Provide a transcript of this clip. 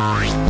Bye.